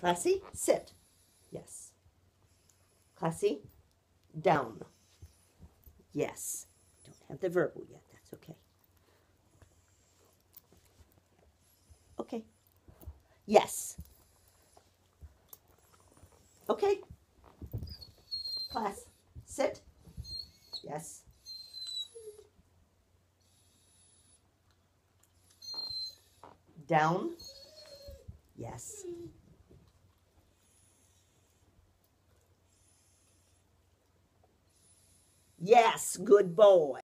Classy, sit. Yes. Classy, down. Yes. Don't have the verbal yet. That's okay. Okay. Yes. Okay. Class, sit. Yes. Down. Yes. Yes, good boy.